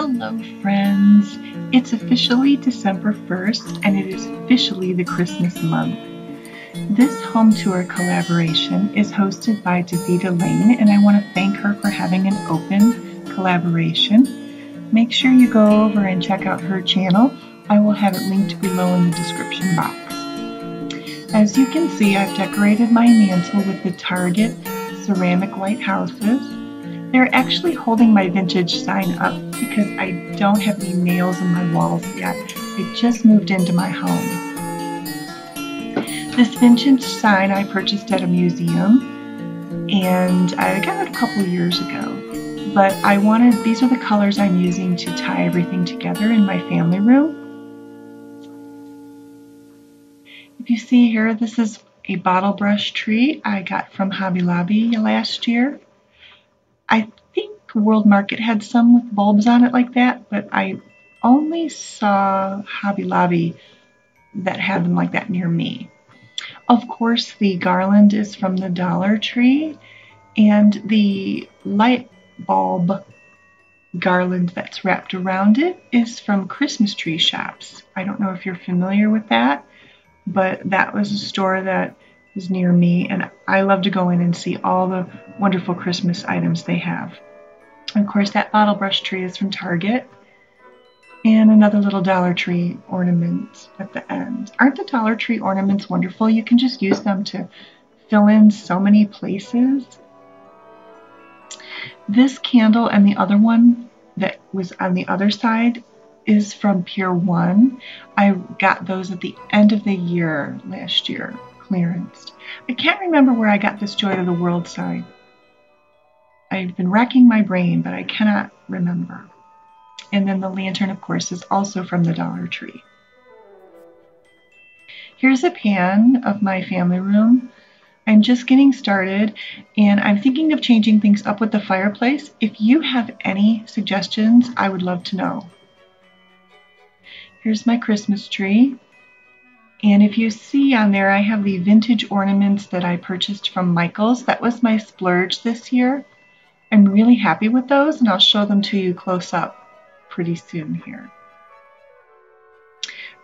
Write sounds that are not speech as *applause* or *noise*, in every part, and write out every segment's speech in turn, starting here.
Hello, friends. It's officially December 1st, and it is officially the Christmas month. This home tour collaboration is hosted by Daveda Lane, and I want to thank her for having an open collaboration. Make sure you go over and check out her channel. I will have it linked below in the description box. As you can see, I've decorated my mantle with the Target ceramic white houses. They're actually holding my vintage sign up because I don't have any nails in my walls yet. I just moved into my home. This vintage sign I purchased at a museum and I got it a couple years ago. But I wanted, these are the colors I'm using to tie everything together in my family room. If you see here, this is a bottle brush tree I got from Hobby Lobby last year. I World Market had some with bulbs on it like that, but I only saw Hobby Lobby that had them like that near me. Of course, the garland is from the Dollar Tree, and the light bulb garland that's wrapped around it is from Christmas tree shops. I don't know if you're familiar with that, but that was a store that is near me, and I love to go in and see all the wonderful Christmas items they have. Of course, that bottle brush tree is from Target, and another little Dollar Tree ornament at the end. Aren't the Dollar Tree ornaments wonderful? You can just use them to fill in so many places. This candle and the other one that was on the other side is from Pier 1. I got those at the end of the year last year, clearanced. I can't remember where I got this Joy of the World sign. I've been racking my brain, but I cannot remember. And then the lantern, of course, is also from the Dollar Tree. Here's a pan of my family room. I'm just getting started and I'm thinking of changing things up with the fireplace. If you have any suggestions, I would love to know. Here's my Christmas tree. And if you see on there, I have the vintage ornaments that I purchased from Michaels. That was my splurge this year. I'm really happy with those, and I'll show them to you close up pretty soon here.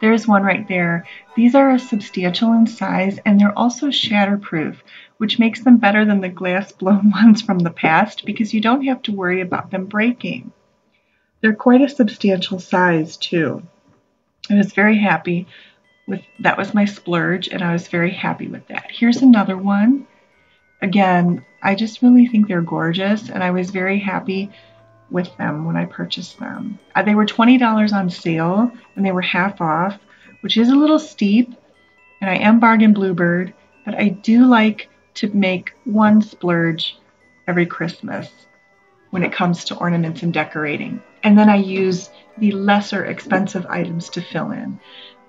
There's one right there. These are a substantial in size, and they're also shatterproof, which makes them better than the glass *laughs* blown ones from the past because you don't have to worry about them breaking. They're quite a substantial size, too. I was very happy with that was my splurge and I was very happy with that. Here's another one. Again, I just really think they're gorgeous and I was very happy with them when I purchased them. Uh, they were $20 on sale and they were half off, which is a little steep. And I am bargain bluebird, but I do like to make one splurge every Christmas when it comes to ornaments and decorating. And then I use the lesser expensive items to fill in.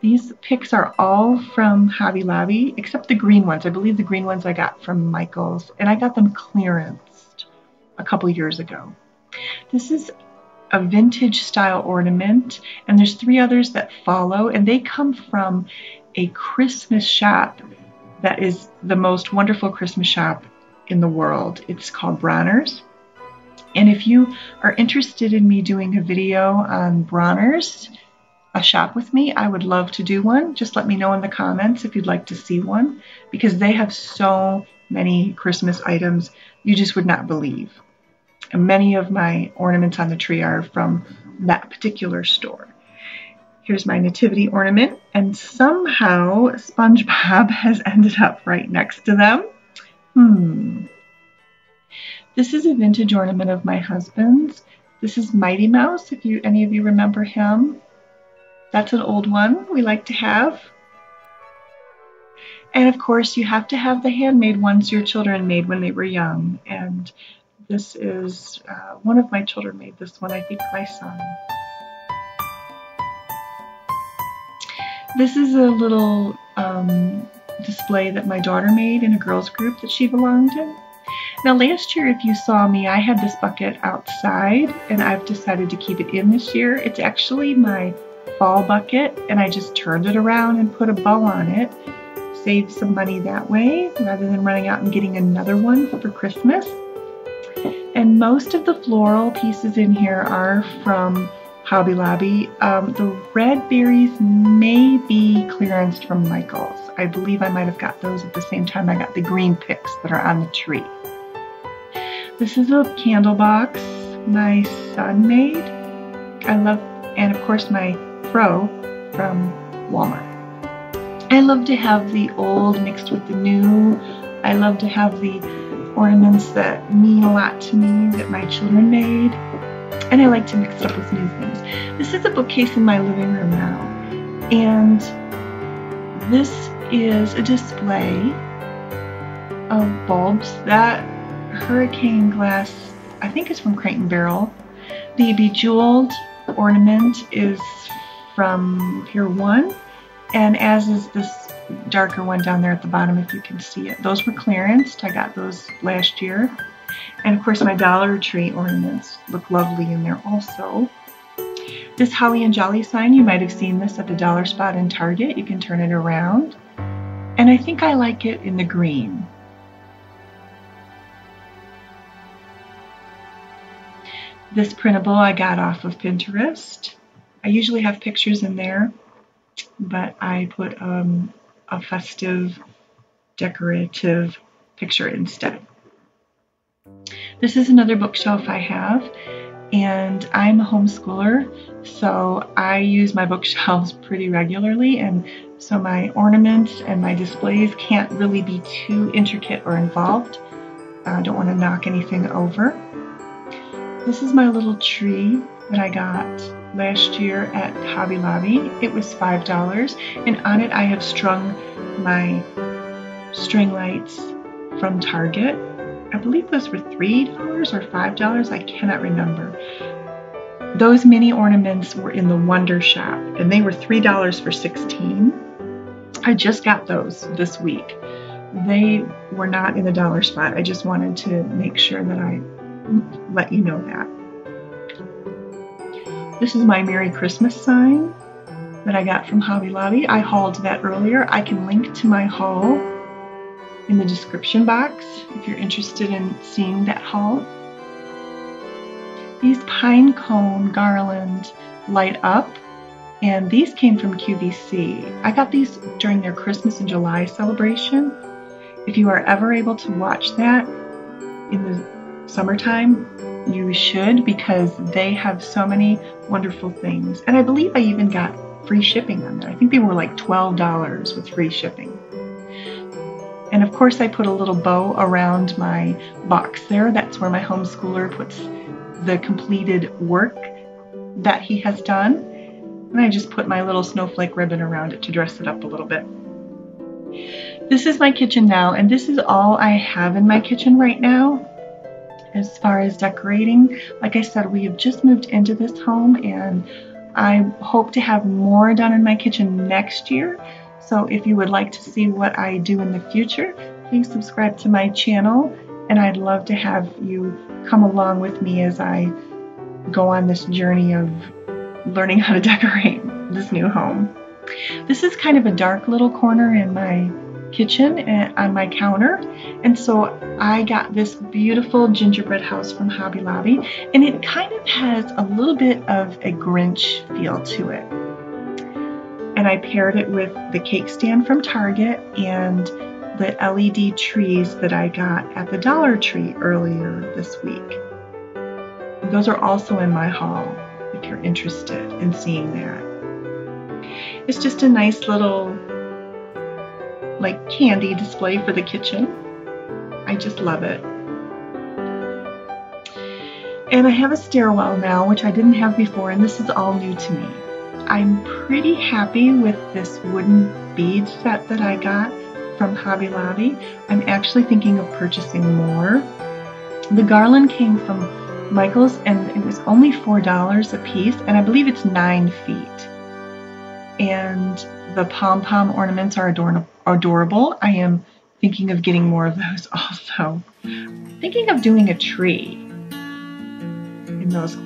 These picks are all from Hobby Lobby, except the green ones. I believe the green ones I got from Michaels, and I got them clearanced a couple years ago. This is a vintage style ornament, and there's three others that follow, and they come from a Christmas shop that is the most wonderful Christmas shop in the world. It's called Bronner's. And if you are interested in me doing a video on Bronner's, a shop with me, I would love to do one. Just let me know in the comments if you'd like to see one because they have so many Christmas items you just would not believe. And many of my ornaments on the tree are from that particular store. Here's my nativity ornament, and somehow SpongeBob *laughs* has ended up right next to them. Hmm. This is a vintage ornament of my husband's. This is Mighty Mouse, if you any of you remember him. That's an old one we like to have. And of course, you have to have the handmade ones your children made when they were young. And this is uh, one of my children made this one, I think my son. This is a little um, display that my daughter made in a girls group that she belonged in. Now last year, if you saw me, I had this bucket outside and I've decided to keep it in this year. It's actually my fall bucket and I just turned it around and put a bow on it. Save some money that way rather than running out and getting another one for Christmas. And most of the floral pieces in here are from Hobby Lobby. Um, the red berries may be clearanced from Michael's. I believe I might have got those at the same time I got the green picks that are on the tree. This is a candle box my son made. I love, and of course my throw from Walmart. I love to have the old mixed with the new. I love to have the ornaments that mean a lot to me that my children made. And I like to mix it up with new things. This is a bookcase in my living room now. And this is a display of bulbs. That hurricane glass, I think is from Crate and Barrel. The bejeweled ornament is from Pier 1, and as is this darker one down there at the bottom if you can see it. Those were clearanced. I got those last year. And of course my Dollar Tree ornaments look lovely in there also. This Holly and Jolly sign, you might have seen this at the dollar spot in Target. You can turn it around. And I think I like it in the green. This printable I got off of Pinterest. I usually have pictures in there, but I put um, a festive, decorative picture instead. This is another bookshelf I have, and I'm a homeschooler, so I use my *laughs* bookshelves pretty regularly, and so my ornaments and my displays can't really be too intricate or involved. I don't want to knock anything over. This is my little tree that I got last year at Hobby Lobby. It was $5 and on it I have strung my string lights from Target. I believe those were $3 or $5, I cannot remember. Those mini ornaments were in the Wonder Shop and they were $3 for 16. I just got those this week. They were not in the dollar spot. I just wanted to make sure that I let you know that. This is my Merry Christmas sign that I got from Hobby Lobby. I hauled that earlier. I can link to my haul in the description box if you're interested in seeing that haul. These pine cone garland light up and these came from QVC. I got these during their Christmas in July celebration. If you are ever able to watch that in the summertime, you should because they have so many wonderful things. And I believe I even got free shipping on there. I think they were like $12 with free shipping. And of course, I put a little bow around my box there. That's where my homeschooler puts the completed work that he has done. And I just put my little snowflake ribbon around it to dress it up a little bit. This is my kitchen now, and this is all I have in my kitchen right now as far as decorating. Like I said, we have just moved into this home and I hope to have more done in my kitchen next year. So if you would like to see what I do in the future, please subscribe to my channel and I'd love to have you come along with me as I go on this journey of learning *laughs* how to decorate this new home. This is kind of a dark little corner in my kitchen on my counter. And so I got this beautiful gingerbread house from Hobby Lobby, and it kind of has a little bit of a Grinch feel to it. And I paired it with the cake stand from Target and the LED trees that I got at the Dollar Tree earlier this week. Those are also in my haul if you're interested in seeing that. It's just a nice little like candy display for the kitchen. I just love it. And I have a stairwell now, which I didn't have before, and this is all new to me. I'm pretty happy with this wooden bead set that I got from Hobby Lobby. I'm actually thinking of purchasing more. The garland came from Michael's and it was only $4 a piece, and I believe it's nine feet. And the pom-pom ornaments are adorable. I am thinking of getting more of those *laughs* also. Thinking of doing a tree in those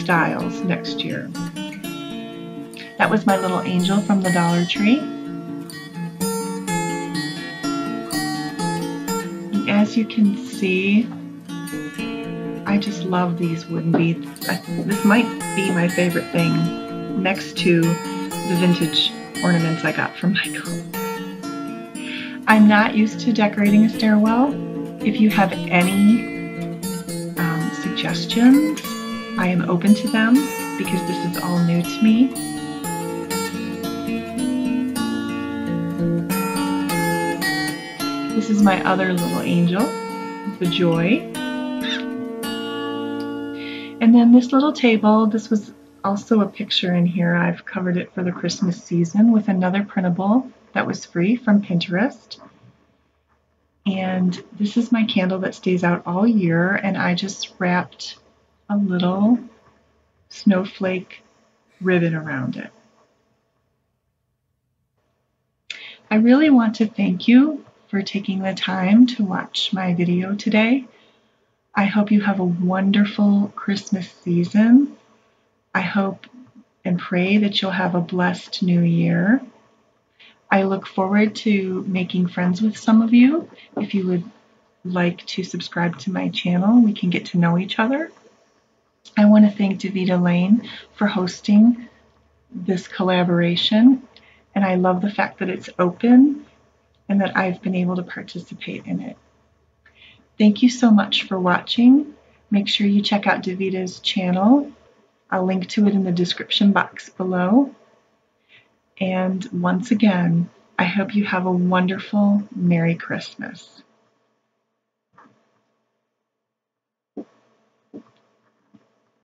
styles next year. That was my little angel from the Dollar Tree. And as you can see, I just love these wooden beads. this might be my favorite thing next to the vintage ornaments I got from Michael. I'm not used to decorating a stairwell. If you have any um, suggestions, I am open to them because this is all new to me. This is my other little angel, the Joy. And then this little table, this was also a picture in here. I've covered it for the Christmas season with another printable that was free from Pinterest. And this is my candle that stays out all year, and I just wrapped a little snowflake ribbon around it. I really want to thank you for taking the time to watch my video today. I hope you have a wonderful Christmas season. I hope and pray that you'll have a blessed new year. I look forward to making friends with some of you. If you would like to subscribe to my channel, we can get to know each other. I want to thank Daveda Lane for hosting this collaboration, and I love the fact that it's open and that I've been able to participate in it. Thank you so much for watching. Make sure you check out Daveda's channel. I'll link to it in the description box below. And once again, I hope you have a wonderful Merry Christmas.